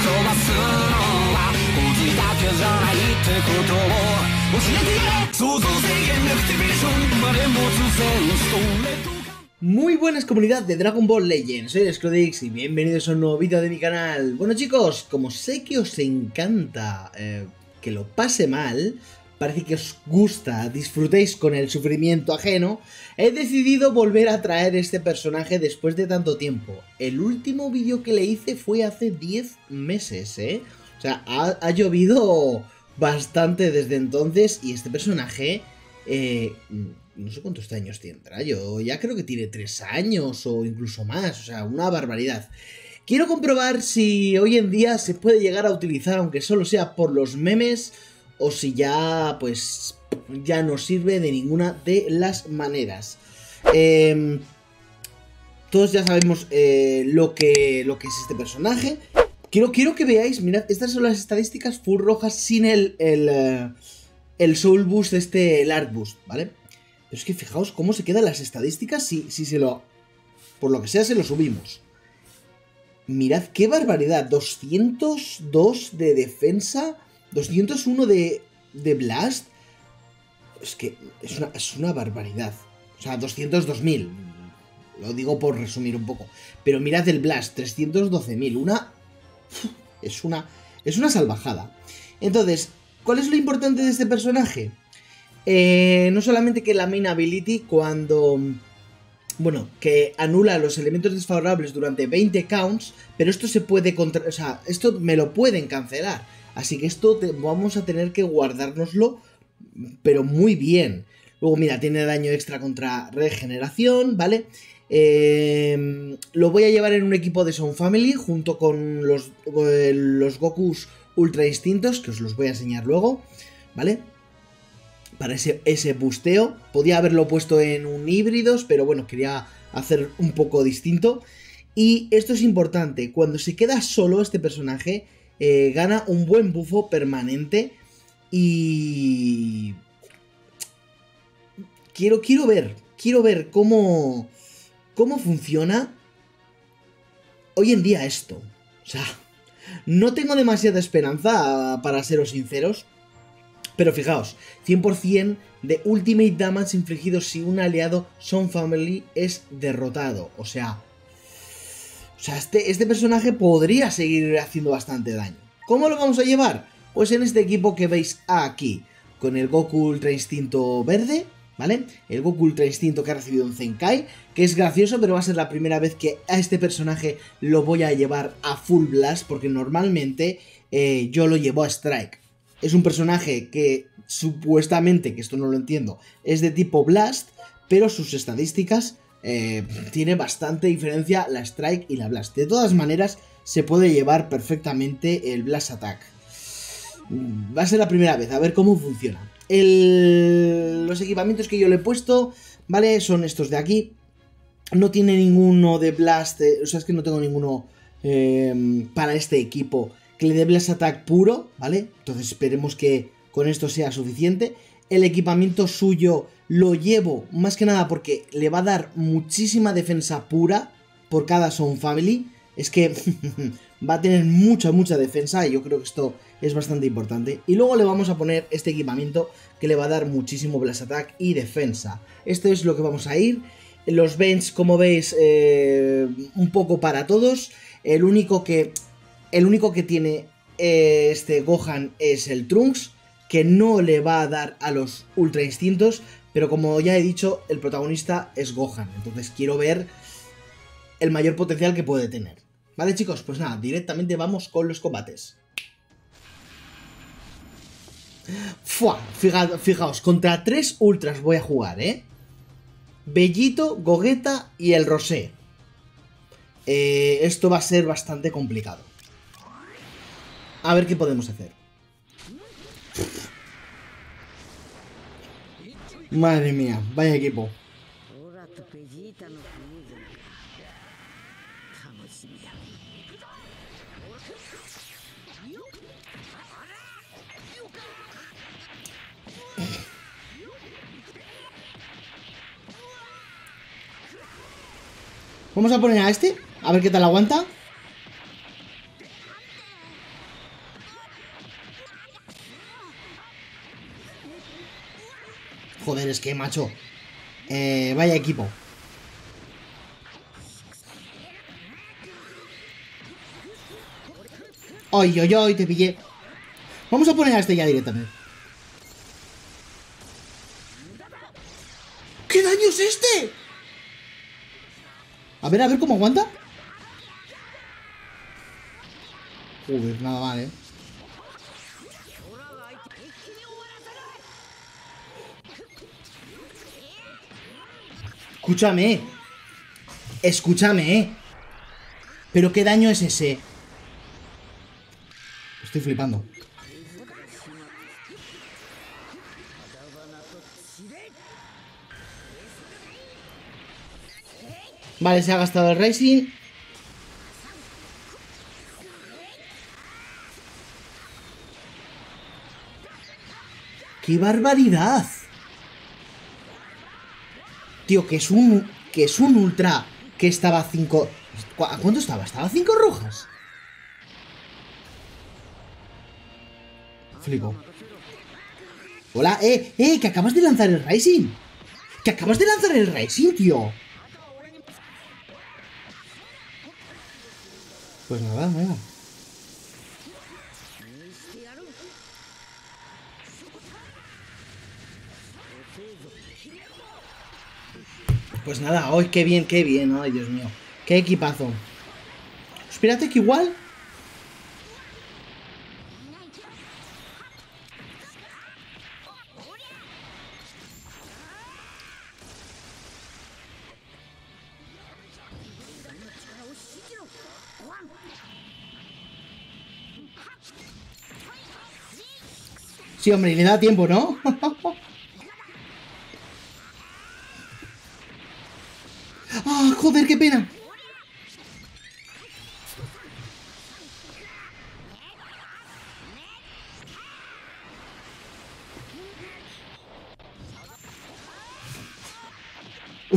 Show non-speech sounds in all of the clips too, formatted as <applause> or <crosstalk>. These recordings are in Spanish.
飛ばすのは文字だけじゃないってことを教えてやれ想像制限アクティベーションまで持つセンスとレッド Muy buenas comunidad de Dragon Ball Legends, soy Scrodix y bienvenidos a un nuevo vídeo de mi canal. Bueno chicos, como sé que os encanta eh, que lo pase mal, parece que os gusta, disfrutéis con el sufrimiento ajeno, he decidido volver a traer este personaje después de tanto tiempo. El último vídeo que le hice fue hace 10 meses, ¿eh? O sea, ha, llovido bastante desde entonces y este personaje... Eh, no sé cuántos años tendrá, yo ya creo que tiene tres años o incluso más, o sea, una barbaridad. Quiero comprobar si hoy en día se puede llegar a utilizar, aunque solo sea por los memes, o si ya, pues, ya no sirve de ninguna de las maneras. Eh, todos ya sabemos eh, lo, que, lo que es este personaje. Quiero, quiero que veáis, mirad, estas son las estadísticas full rojas sin el, el, eh, el Soul Boost, este, el Art Boost, ¿vale? Pero es que fijaos cómo se quedan las estadísticas si, si se lo... Por lo que sea, se lo subimos. Mirad qué barbaridad. 202 de defensa. 201 de, de blast. Es que es una, es una barbaridad. O sea, 202.000. Lo digo por resumir un poco. Pero mirad el blast. 312.000. Una... Es una... Es una salvajada. Entonces, ¿cuál es lo importante de este personaje? Eh, no solamente que la main ability cuando... Bueno, que anula los elementos desfavorables durante 20 counts, pero esto se puede contra... O sea, esto me lo pueden cancelar. Así que esto vamos a tener que guardárnoslo, pero muy bien. Luego, mira, tiene daño extra contra regeneración, ¿vale? Eh, lo voy a llevar en un equipo de Sound Family junto con los, los Gokus Ultra Instintos, que os los voy a enseñar luego, ¿vale? para ese, ese busteo. Podía haberlo puesto en un híbridos, pero bueno, quería hacer un poco distinto. Y esto es importante, cuando se queda solo este personaje, eh, gana un buen bufo permanente y... Quiero, quiero ver, quiero ver cómo, cómo funciona hoy en día esto. O sea, no tengo demasiada esperanza, para seros sinceros, pero fijaos, 100% de Ultimate Damage infligido si un aliado Son Family es derrotado. O sea... O sea, este, este personaje podría seguir haciendo bastante daño. ¿Cómo lo vamos a llevar? Pues en este equipo que veis aquí, con el Goku Ultra Instinto verde, ¿vale? El Goku Ultra Instinto que ha recibido un Zenkai, que es gracioso, pero va a ser la primera vez que a este personaje lo voy a llevar a Full Blast, porque normalmente eh, yo lo llevo a Strike. Es un personaje que supuestamente, que esto no lo entiendo, es de tipo Blast, pero sus estadísticas eh, tiene bastante diferencia la Strike y la Blast. De todas maneras, se puede llevar perfectamente el Blast Attack. Mm, va a ser la primera vez, a ver cómo funciona. Los equipamientos que yo le he puesto, ¿vale? Son estos de aquí. No tiene ninguno de Blast, eh, o sea, es que no tengo ninguno eh, para este equipo que le dé Blast Attack puro, ¿vale? Entonces esperemos que con esto sea suficiente. El equipamiento suyo lo llevo más que nada porque le va a dar muchísima defensa pura por cada Sound Family. Es que <laughs> va a tener mucha, mucha defensa y yo creo que esto es bastante importante. Y luego le vamos a poner este equipamiento que le va a dar muchísimo Blast Attack y defensa. Esto es lo que vamos a ir. Los Bench, como veis, eh, un poco para todos. El único que el único que tiene eh, este Gohan es el Trunks, que no le va a dar a los Ultra Instintos, pero como ya he dicho, el protagonista es Gohan. Entonces quiero ver el mayor potencial que puede tener. Vale chicos, pues nada, directamente vamos con los combates. Fua, fijaos, contra tres ultras voy a jugar, ¿eh? Bellito, Gogeta y el Rosé. Eh, esto va a ser bastante complicado. A ver qué podemos hacer. Madre mía, vaya equipo. Vamos a poner a este, a ver qué tal aguanta. Joder, es que, macho. Eh, vaya equipo. Ay, ay, ay, te pillé. Vamos a poner a este ya directamente. ¿Qué daño es este? A ver, a ver cómo aguanta. Joder, nada mal, eh. Escúchame. Escúchame. Pero qué daño es ese. Estoy flipando. Vale, se ha gastado el Racing. ¡Qué barbaridad! Tío, que es un... Que es un ultra que estaba a 5... ¿A cuánto estaba? ¿Estaba a 5 rojas? Flipo. Hola, eh, eh, que acabas de lanzar el Rising. Que acabas de lanzar el Rising, tío. Pues nada, nada. Pues nada, hoy qué bien, qué bien, ay Dios mío. Qué equipazo. Espérate que igual Sí, hombre, y le da tiempo, ¿no? <laughs>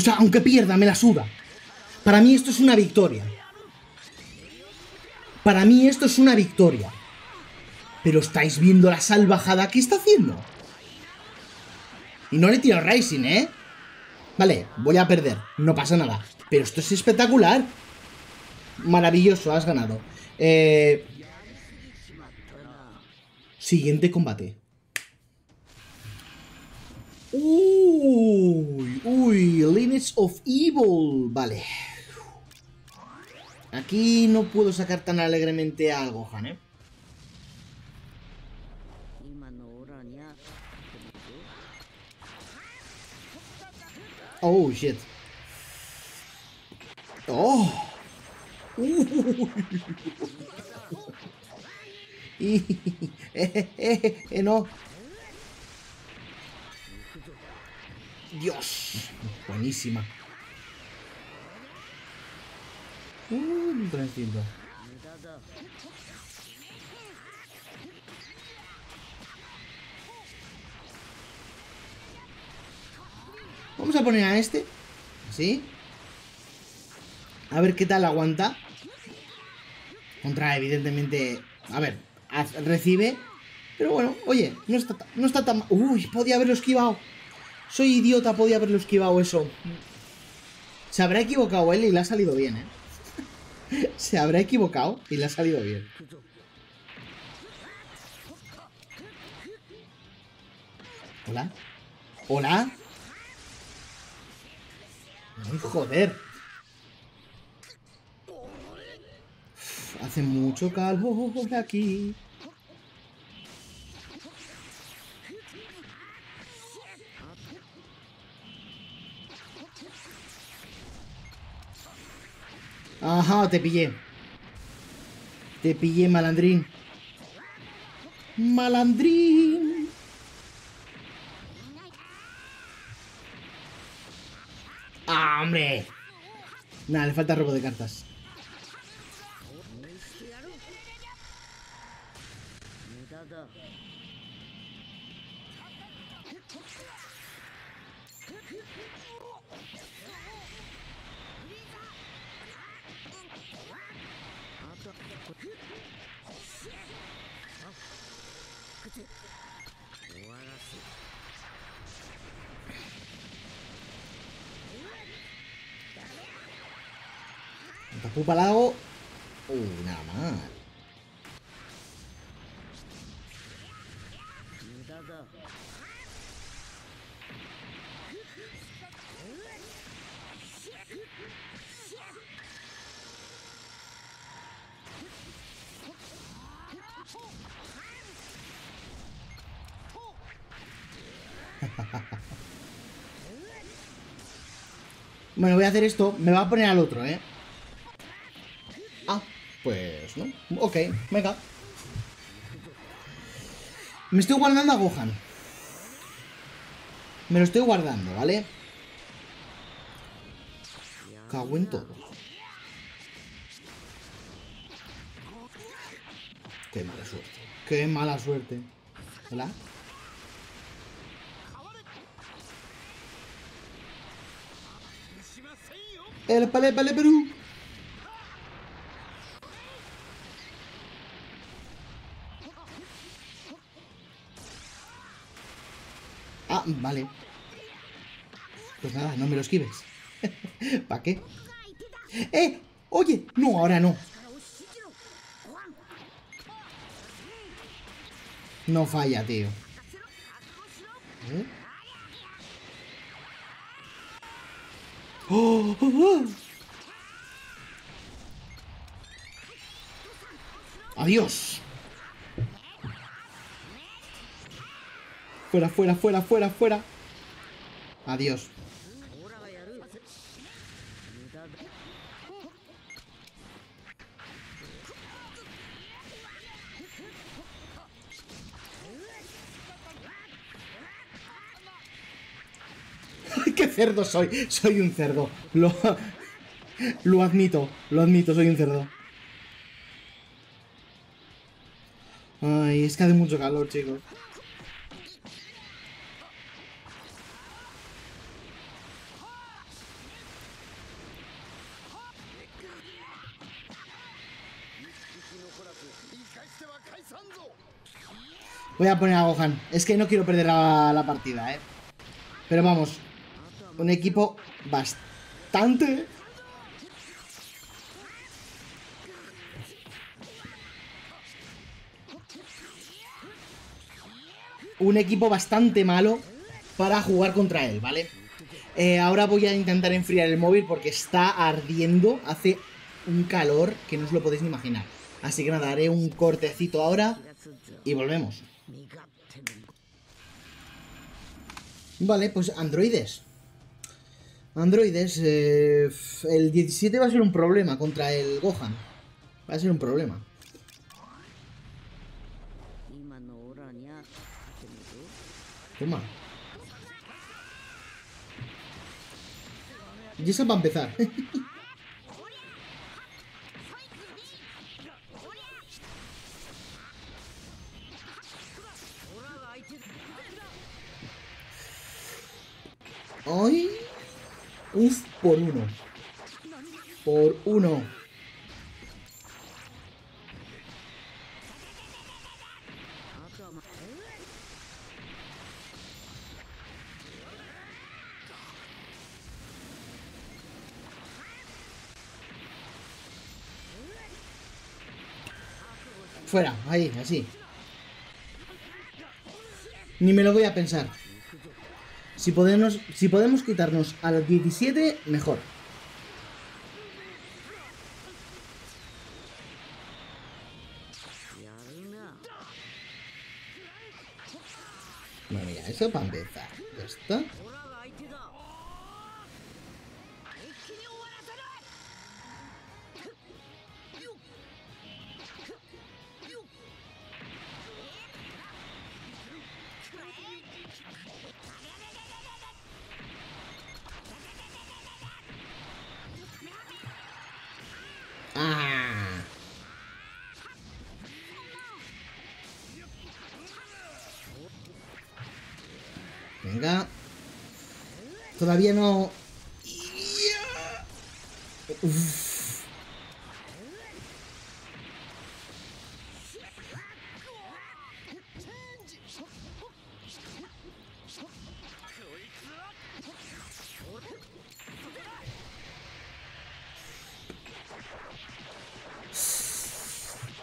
sea, aunque pierda, me la suda. Para mí esto es una victoria. Para mí esto es una victoria. Pero estáis viendo la salvajada que está haciendo. Y no le tiro Rising, ¿eh? Vale, voy a perder. No pasa nada. Pero esto es espectacular. Maravilloso, has ganado. Eh... Siguiente combate. Uy, uy, Lineage of Evil. Vale. Aquí no puedo sacar tan alegremente a Gohan, ¿eh? Oh, shit. Oh. y, <laughs> eh, eh, eh, no. Dios. Buenísima. Uh, 300. Vamos a poner a este. Así. A ver qué tal aguanta. Contra, evidentemente... A ver, recibe. Pero bueno, oye, no está, no está tan... Uy, podía haberlo esquivado. Soy idiota, podía haberlo esquivado eso. Se habrá equivocado él y le ha salido bien, ¿eh? <laughs> Se habrá equivocado y le ha salido bien. ¿Hola? ¿Hola? Ay, joder. Hace mucho calor aquí. Ajá, te pillé. Te pillé, malandrín. Malandrín. ¡Ah, hombre! Nada, le falta robo de cartas. Pupa la hago. Uh, nada mal. <laughs> Bueno, voy a hacer esto. Me va a poner al otro, ¿eh? Pues no. Ok, venga. Me estoy guardando a Gohan. Me lo estoy guardando, ¿vale? Cago en todo. Qué mala suerte. Qué mala suerte. ¿Hola? El pale pale Perú. Ah, vale. Pues nada, no me lo esquives. ¿Para qué? ¡Eh! ¡Oye! No, ahora no. No falla, tío. ¿Eh? ¡Oh! ¡Oh! ¡Oh! ¡Adiós! Fuera, fuera, fuera, fuera, fuera. Adiós. ¡Ay, <laughs> qué cerdo soy! Soy un cerdo. Lo, lo admito, lo admito, soy un cerdo. Ay, es que hace mucho calor, chicos. Voy a poner a Gohan. Es que no quiero perder la, partida, ¿eh? Pero vamos. Un equipo bastante... Un equipo bastante malo para jugar contra él, ¿vale? Eh, ahora voy a intentar enfriar el móvil porque está ardiendo. Hace un calor que no os lo podéis ni imaginar. Así que nada, haré un cortecito ahora y volvemos. Vale, pues androides. Androides, eh, el 17 va a ser un problema contra el Gohan. Va a ser un problema. Toma. Y esa va a empezar. <laughs> ¡Ay! Uf, por uno. Por uno. Fuera, ahí, así. Ni me lo voy a pensar. Si podemos, si podemos quitarnos al 17, mejor. Bueno, mira, eso para empezar. Ya está. Venga. Todavía no.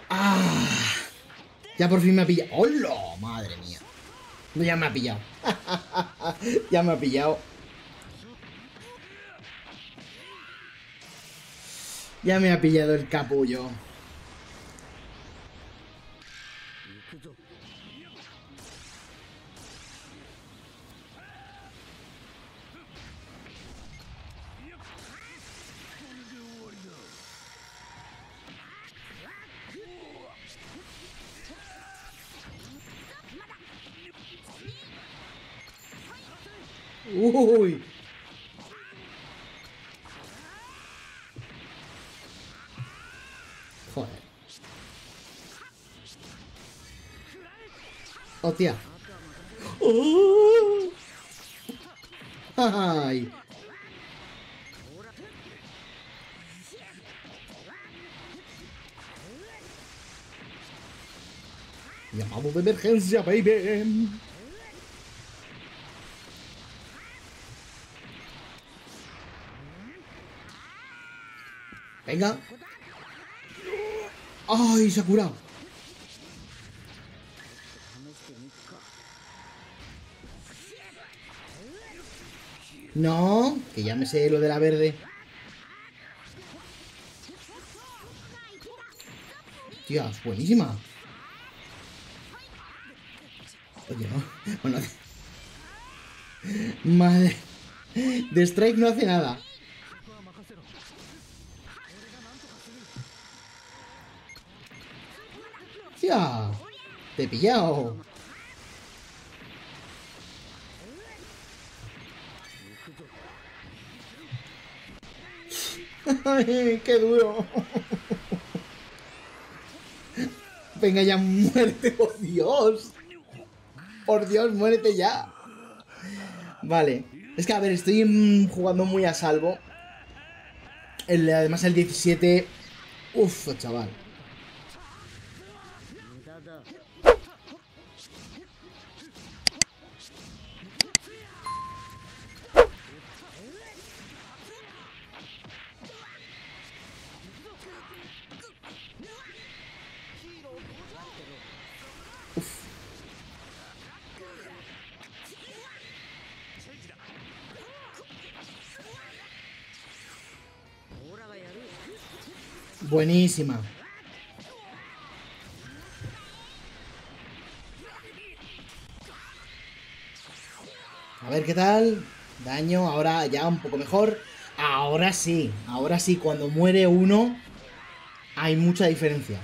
Ah, ya por fin me ha pillado. ¡Hola! Madre mía. Ya me ha pillado. <laughs> ya me ha pillado. Ya me ha pillado el capullo. Uy. Joder. Hostia. ¡Oh! ¡Ay! Llamado de emergencia, baby. ¡Ay, se ha curado! No, que ya me sé lo de la verde. Tía, es buenísima. Oye, no. <laughs> Bueno. <laughs> Madre. De Strike no hace nada. ¡Te he pillado! ¡Ay, qué duro! Venga ya, muérete, por Dios. Por Dios, muérete ya. Vale. Es que, a ver, estoy jugando muy a salvo. Además, el 17... Uf, chaval. Buenísima. A ver qué tal. Daño, ahora ya un poco mejor. Ahora sí, ahora sí, cuando muere uno hay mucha diferencia.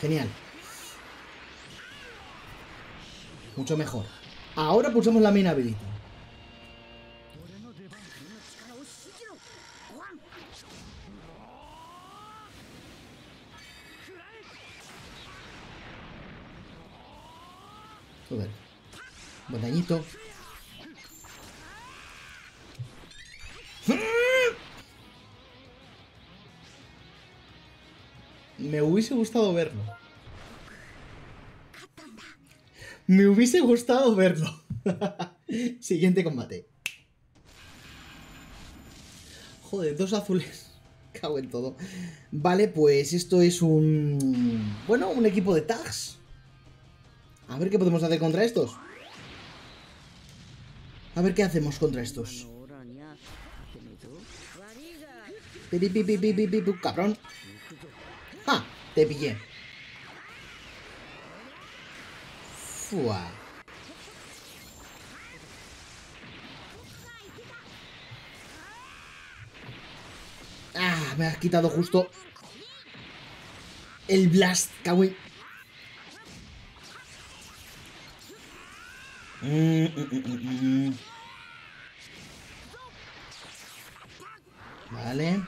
Genial. Mucho mejor. Ahora pulsamos la main ability. Joder. Buen. Me hubiese gustado verlo. Me hubiese gustado verlo. <laughs> Siguiente combate. Joder, dos azules. Cago en todo. Vale, pues esto es un... Bueno, un equipo de tags. A ver qué podemos hacer contra estos. A ver qué hacemos contra estos. Pi, pi, pi, pi, pi, pi, pi, cabrón. ¡Ja! Te pillé. Fua. Ah, me has quitado justo el blast, cago Mm, mm, mm. Vale.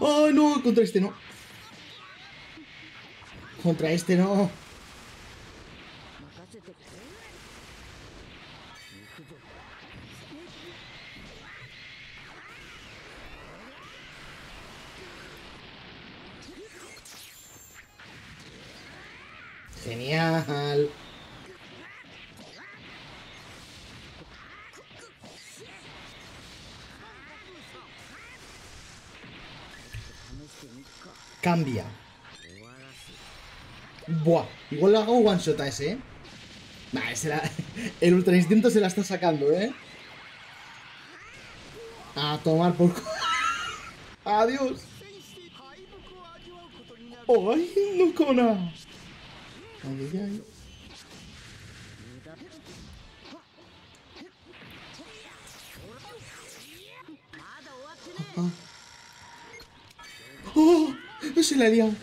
¡Oh, no! Contra este no. Contra este no. Genial. Cambia. Buah, igual le hago one shot a ese, ¿eh? Nah, la- <laughs> el ultra instinto se la está sacando, ¿eh? A tomar por... <laughs> Adiós. ¡Ay, no cona! ¡Oh! Se la ha liado.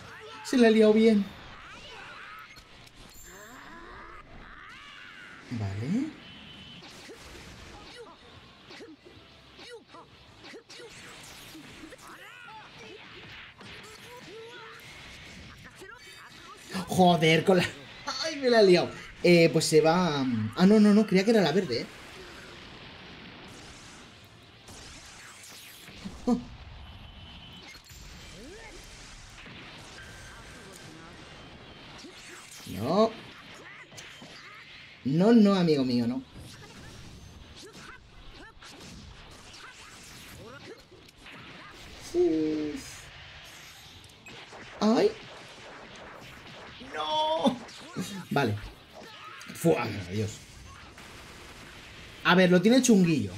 Se la ha liado bien. Vale. Joder, con la... ¡Ay, me la he liado! Eh, pues se va... Ah, no, no, no, creía que era la verde, ¿eh? No. No, no, amigo mío, no. ¡Ay! ¡No! Vale. Fua, adiós. A ver, lo tiene chunguillo.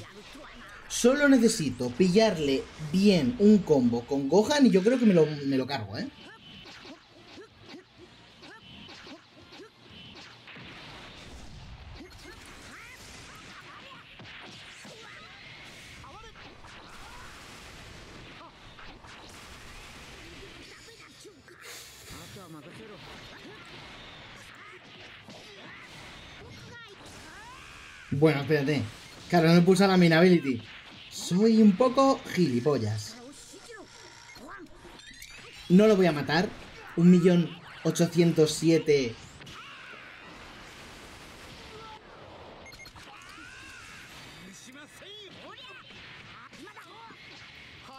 Solo necesito pillarle bien un combo con Gohan y yo creo que me lo, me lo cargo, ¿eh? Bueno, espérate. Claro, no he pulsado la main ability. Soy un poco gilipollas. No lo voy a matar. Un millón ochocientos siete.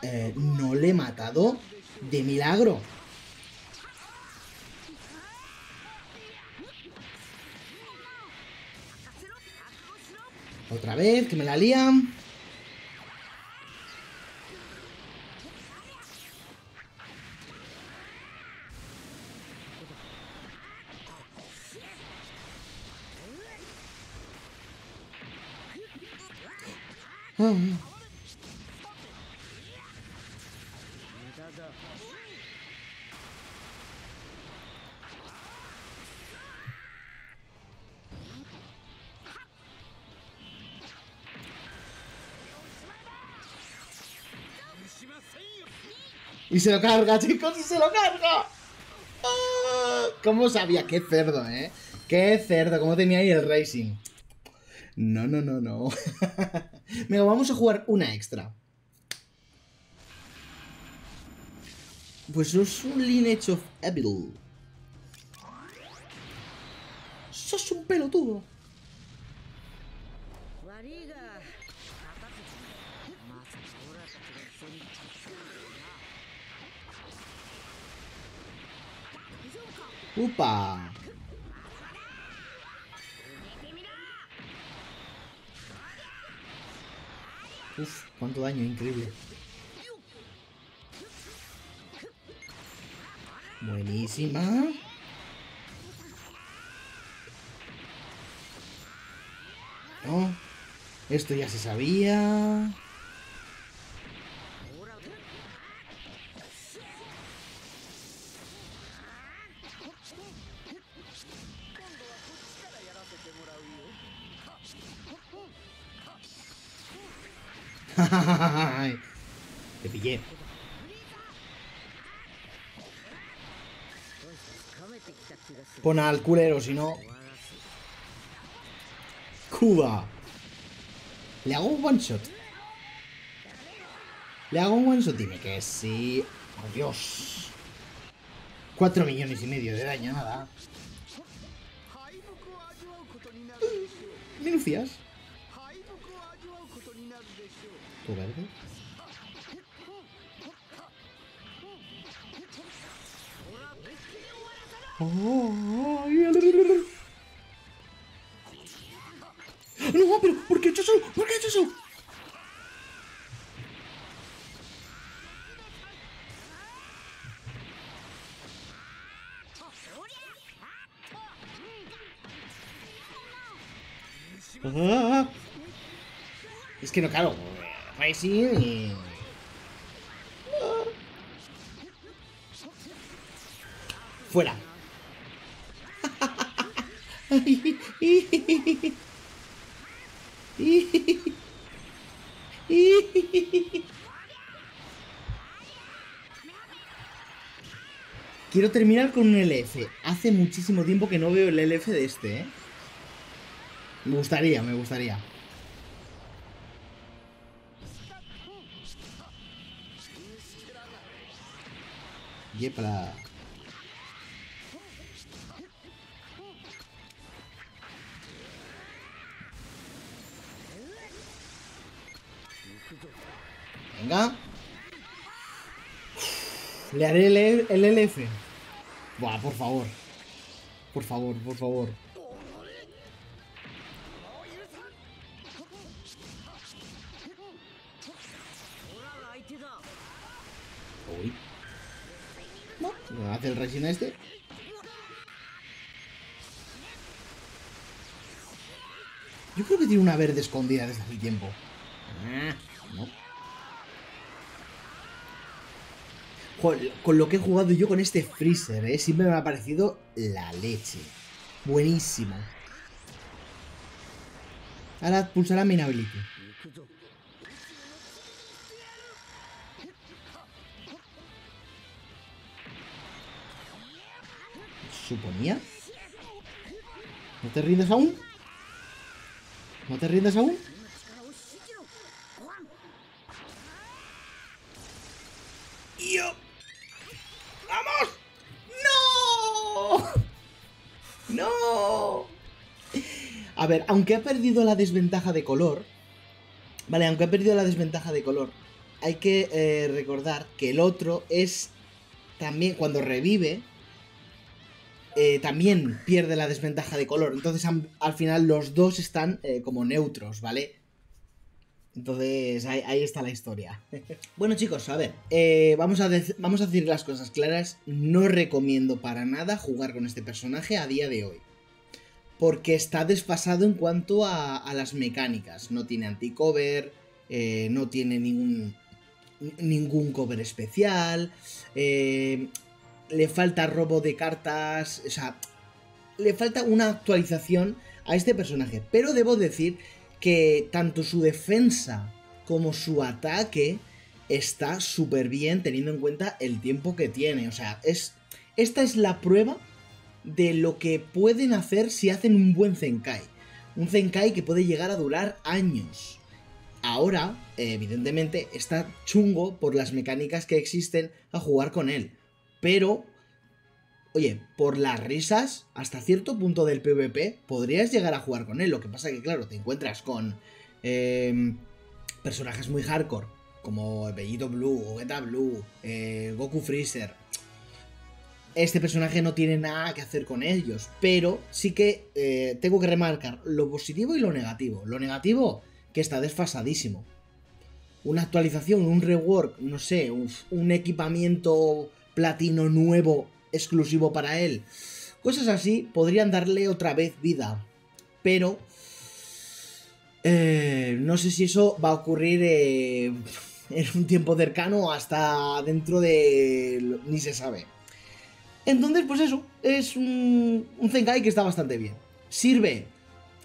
Eh, no le he matado de milagro. Otra vez, que me la lían. Ah. Y se lo carga, <laughs> chicos, y se lo carga. ¡Ah! ¿Cómo sabía? Qué cerdo, ¿eh? Qué cerdo, cómo tenía ahí el racing. No, no, no, no. <laughs> Venga, vamos a jugar una extra. Pues sos un Lineage of Evil. Sos un pelotudo. 悪 ¡Upa! Uf, cuánto daño, increíble. Buenísima. No, esto ya se sabía. Te pillé. Pon al culero, si no. Cuba. Le hago un one shot. Le hago un one shot. Dime que sí. Oh, Adiós. Cuatro millones y medio de daño, nada. Minucias. esto verde? Oh, no, pero ¿por qué he hecho eso? ¿Por qué he hecho eso? Ah. Es que no, claro, Fuera. Quiero terminar con un LF. Hace muchísimo tiempo que no veo el LF de este, ¿eh? Me gustaría, me gustaría. Yepla. Venga. Le haré el, el LF. Buah, por favor. Por favor, por favor. ¿Me hace el Racing este? Yo creo que tiene una verde escondida desde hace tiempo. Ah, no. Con lo que he jugado yo con este Freezer, ¿eh? siempre me ha parecido la leche. Buenísimo. Ahora pulsará Main Ability. Suponía. ¿No te rindes aún? ¿No te rindes aún? ¡Yo! ¡Vamos! ¡No! ¡No! A ver, aunque ha perdido la desventaja de color, vale, aunque ha perdido la desventaja de color, hay que eh, recordar que el otro es también cuando revive, eh, también pierde la desventaja de color. Entonces al final los dos están eh, como neutros, ¿vale? Entonces ahí, está la historia. <laughs> bueno chicos, a ver, eh, vamos, a vamos a decir las cosas claras. No recomiendo para nada jugar con este personaje a día de hoy. Porque está desfasado en cuanto a, las mecánicas. No tiene anti-cover, no tiene ningún, ningún cover especial. eh, le falta robo de cartas. O sea, le falta una actualización a este personaje. Pero debo decir que tanto su defensa como su ataque está súper bien teniendo en cuenta el tiempo que tiene. O sea, es, esta es la prueba de lo que pueden hacer si hacen un buen Zenkai. Un Zenkai que puede llegar a durar años. Ahora, evidentemente, está chungo por las mecánicas que existen a jugar con él. Pero, oye, por las risas, hasta cierto punto del PvP, podrías llegar a jugar con él. Lo que pasa que, claro, te encuentras con eh, personajes muy hardcore, como Bellito Blue, Gogeta Blue, eh, Goku Freezer. Este personaje no tiene nada que hacer con ellos, pero sí que eh, tengo que remarcar lo positivo y lo negativo. Lo negativo, que está desfasadísimo. Una actualización, un rework, no sé, un equipamiento platino nuevo exclusivo para él. Cosas así podrían darle otra vez vida. Pero eh, no sé si eso va a ocurrir eh, en un tiempo cercano o hasta dentro de... ni se sabe. Entonces, pues eso, es un, un Zenkai que está bastante bien. Sirve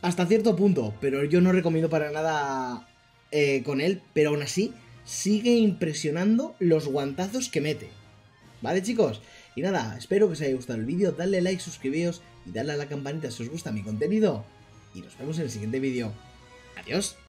hasta cierto punto, pero yo no recomiendo para nada eh, con él, pero aún así sigue impresionando los guantazos que mete. ¿Vale, chicos? Y nada, espero que os haya gustado el vídeo, dadle like, suscribíos y dadle a la campanita si os gusta mi contenido. Y nos vemos en el siguiente vídeo. Adiós.